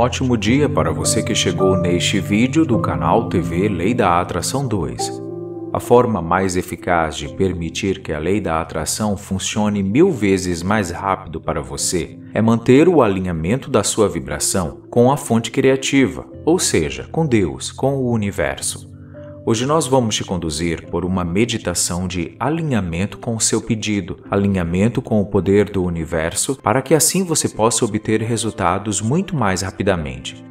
ótimo dia para você que chegou neste vídeo do canal TV Lei da Atração 2. A forma mais eficaz de permitir que a lei da atração funcione mil vezes mais rápido para você é manter o alinhamento da sua vibração com a fonte criativa, ou seja, com Deus, com o universo. Hoje nós vamos te conduzir por uma meditação de alinhamento com o seu pedido, alinhamento com o poder do universo, para que assim você possa obter resultados muito mais rapidamente.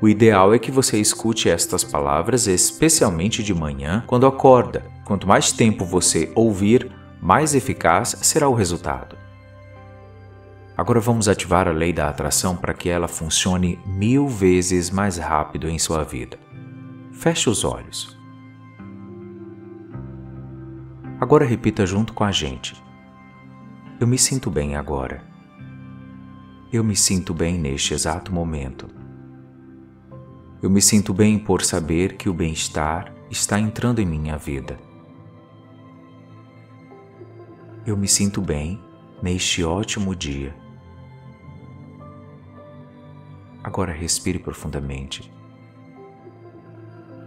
O ideal é que você escute estas palavras especialmente de manhã, quando acorda. Quanto mais tempo você ouvir, mais eficaz será o resultado. Agora vamos ativar a lei da atração para que ela funcione mil vezes mais rápido em sua vida. Feche os olhos. Agora repita junto com a gente. Eu me sinto bem agora. Eu me sinto bem neste exato momento. Eu me sinto bem por saber que o bem-estar está entrando em minha vida. Eu me sinto bem neste ótimo dia. Agora respire profundamente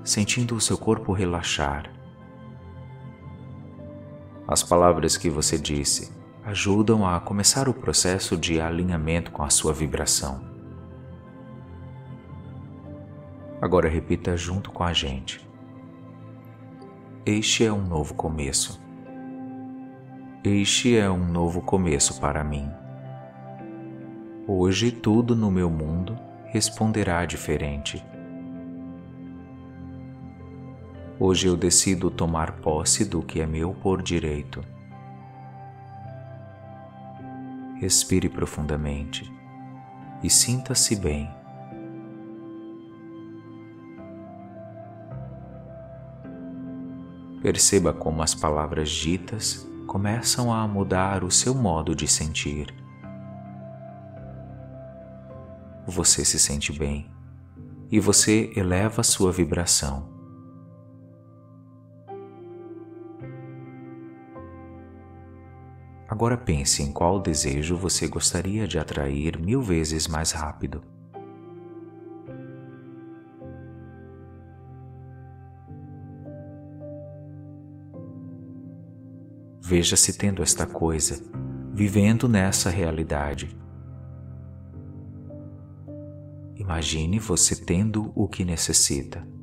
sentindo o seu corpo relaxar. As palavras que você disse ajudam a começar o processo de alinhamento com a sua vibração. Agora repita junto com a gente. Este é um novo começo. Este é um novo começo para mim. Hoje tudo no meu mundo responderá diferente. Hoje eu decido tomar posse do que é meu por direito. Respire profundamente e sinta-se bem. Perceba como as palavras ditas começam a mudar o seu modo de sentir. Você se sente bem e você eleva sua vibração. Agora pense em qual desejo você gostaria de atrair mil vezes mais rápido. Veja-se tendo esta coisa, vivendo nessa realidade. Imagine você tendo o que necessita.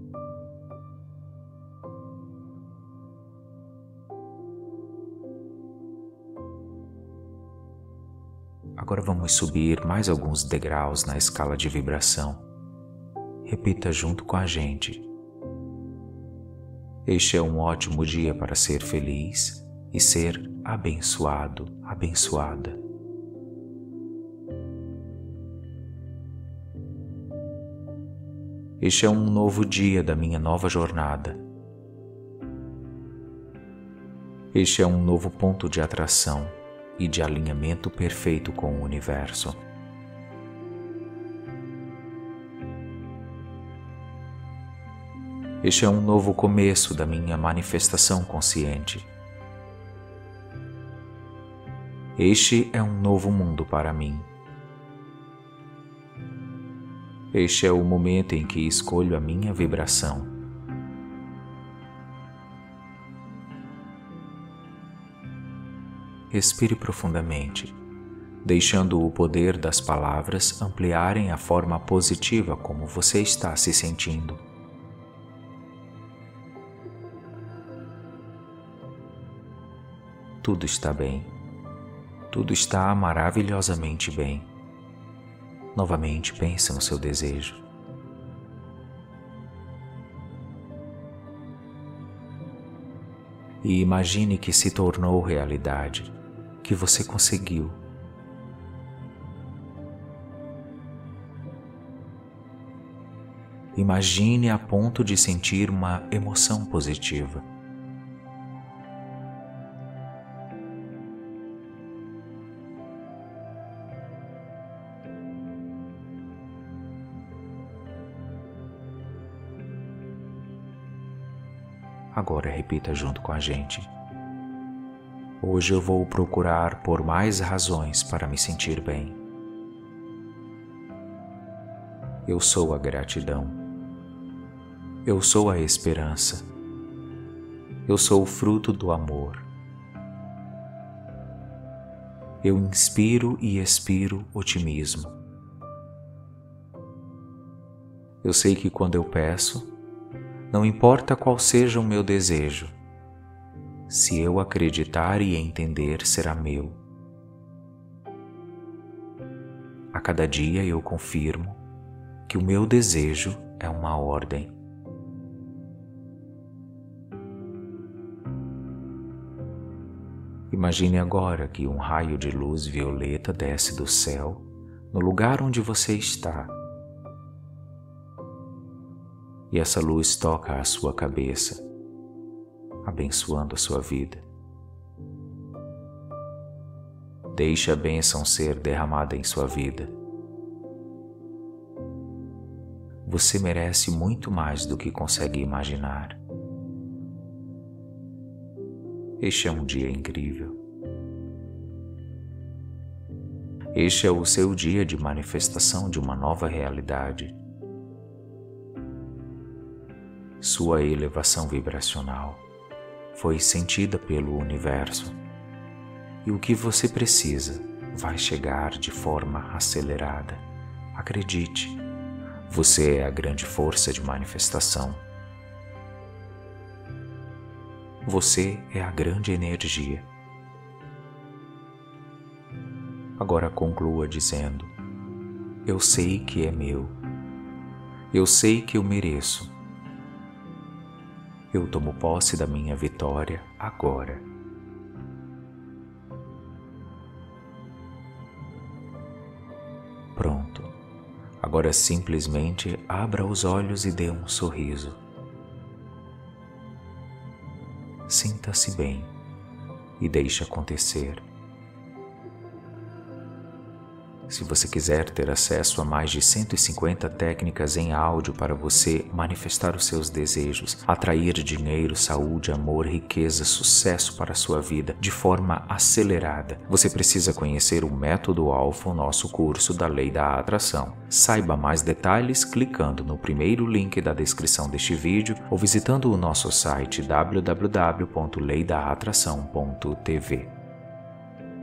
Agora vamos subir mais alguns degraus na escala de vibração. Repita junto com a gente. Este é um ótimo dia para ser feliz e ser abençoado, abençoada. Este é um novo dia da minha nova jornada. Este é um novo ponto de atração e de alinhamento perfeito com o universo. Este é um novo começo da minha manifestação consciente. Este é um novo mundo para mim. Este é o momento em que escolho a minha vibração. Respire profundamente, deixando o poder das palavras ampliarem a forma positiva como você está se sentindo. Tudo está bem. Tudo está maravilhosamente bem. Novamente pense no seu desejo. E imagine que se tornou realidade que você conseguiu. Imagine a ponto de sentir uma emoção positiva. Agora repita junto com a gente. Hoje eu vou procurar por mais razões para me sentir bem. Eu sou a gratidão. Eu sou a esperança. Eu sou o fruto do amor. Eu inspiro e expiro otimismo. Eu sei que quando eu peço, não importa qual seja o meu desejo, se eu acreditar e entender, será meu. A cada dia eu confirmo que o meu desejo é uma ordem. Imagine agora que um raio de luz violeta desce do céu no lugar onde você está. E essa luz toca a sua cabeça abençoando a sua vida. Deixe a bênção ser derramada em sua vida. Você merece muito mais do que consegue imaginar. Este é um dia incrível. Este é o seu dia de manifestação de uma nova realidade. Sua elevação vibracional foi sentida pelo universo e o que você precisa vai chegar de forma acelerada. Acredite, você é a grande força de manifestação. Você é a grande energia. Agora conclua dizendo: Eu sei que é meu. Eu sei que eu mereço eu tomo posse da minha vitória agora. Pronto. Agora simplesmente abra os olhos e dê um sorriso. Sinta-se bem e deixe acontecer. Se você quiser ter acesso a mais de 150 técnicas em áudio para você manifestar os seus desejos, atrair dinheiro, saúde, amor, riqueza, sucesso para a sua vida de forma acelerada, você precisa conhecer o Método Alfa, nosso curso da Lei da Atração. Saiba mais detalhes clicando no primeiro link da descrição deste vídeo ou visitando o nosso site www.leidaatração.tv.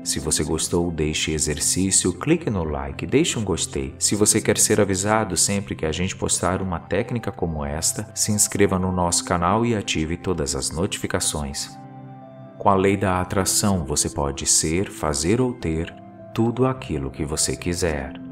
Se você gostou deste exercício, clique no like, deixe um gostei. Se você quer ser avisado sempre que a gente postar uma técnica como esta, se inscreva no nosso canal e ative todas as notificações. Com a lei da atração, você pode ser, fazer ou ter tudo aquilo que você quiser.